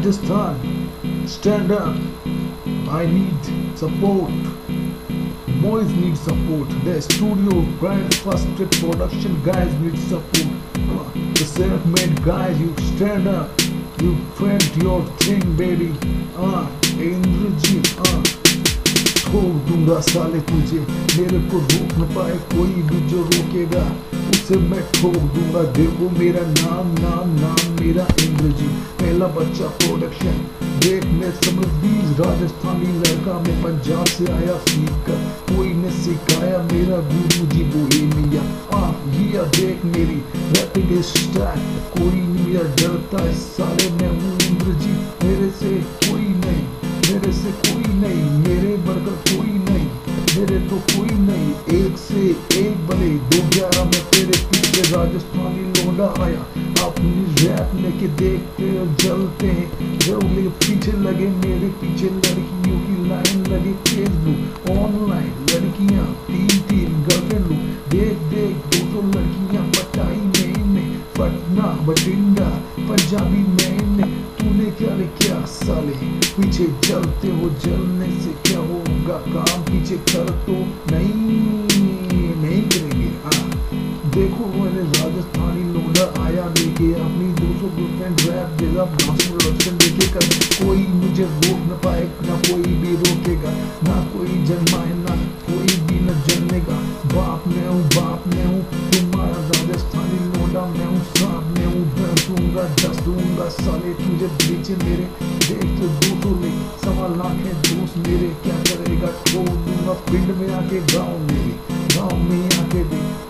Rajasthan, stand up. I need support. Boys need support. The studio, brand first trip production guys need support. Uh, the self-made guys, you stand up. You print your thing, baby. Ah, Indrajit. Ah, छोड़ दूँगा साले तुझे मेरे को रोक न पाए कोई भी जो रोकेगा उसे मैं ठोक दूँगा देखो मेरा नाम नाम नाम मेरा इंद्रजीत पहला बच्चा प्रोडक्शन देख मैं समृद्धि राजस्थानी लड़का मैं पंजाब से आया सीख कर कोई ने सिखाया, मेरा गुरु जी बोले, मिया आ ये देख मेरी रैपिंग स्टाइल कोई नहीं मेरा डरता है साले, मैं हूँ इंद्रजीत। मेरे से कोई नहीं, मेरे से कोई नहीं, मेरे बर्गर कोई नहीं, मेरे तो कोई नहीं। एक से एक बने, दो ग्यारह में तेरे पीछे राजस्थानी लौंडा आया। अपनी रैप लेके देखते और जलते हैं। जब मेरे पीछे लगे, मेरे पीछे लड़कियों की लाइन लगी फेसबुक ऑनलाइन लड़कियाँ, तीन तीन गर्लफ्रेंड लो देख देख, दो सौ लड़कियाँ, पटाई मैंने पटना बठिंडा, पंजाबी मैंने तूने क्या रे, क्या साले? पीछे चलते हो, जलने से क्या होगा? काम पीछे कर तो नहीं। देखो मैंने राजस्थानी लोडा आया लेके अपनी दो सौ गर्लफ्रेंड रैप देगा डांस प्रोडक्शन देखे कर। कोई मुझे रोक न पाए, ना कोई भी रोकेगा, ना कोई जन्माए, ना कोई भी न जन्मेगा। बाप मैं हूँ, बाप मैं हूँ, तुम्हारा राजस्थानी लोडा मैं हूँ सांप मैं हूँ डर दूँगा, दस दूँगा, साले तुझे बेचे मेरे, देख तो दो सौ ले सवा लाख है दोस्त मेरे, क्या करेगा? छोड़ दूँगा पिंड में आके, गाँव मेरे गाँव में आके देख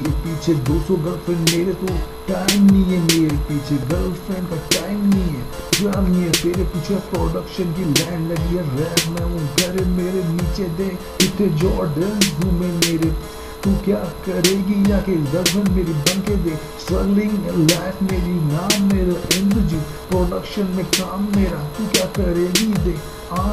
पीछे 200 गर्लफ्रेंड मेरे तो टाइम नहीं है, मेरे पीछे गर्लफ्रेंड का टाइम नहीं है। जान नहीं है, तेरे पीछे प्रोडक्शन की लाइन लगी है रैप में हूँ, घर मेरे नीचे दे इतने जॉर्डन घूमे मेरे। तू क्या करेगी या कि गर्लफ्रेंड मेरी बन के दे स्ट्रगलिंग लाइफ मेरी नाम मेरा इंद्रजीत प्रोडक्शन में काम मेरा। तू क्या करेगी दे आ